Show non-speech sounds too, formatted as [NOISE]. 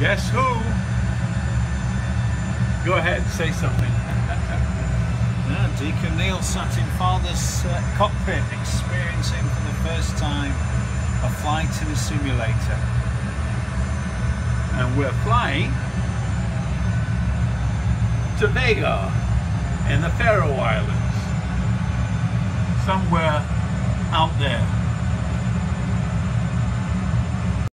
Guess who? Go ahead, say something. [LAUGHS] Yeah, Deacon Neil sat in Father's uh, cockpit, experiencing for the first time a flight in a simulator. and we're flying to Vagar in the Faroe Islands. Somewhere out there.